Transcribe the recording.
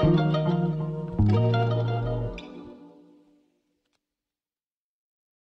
Música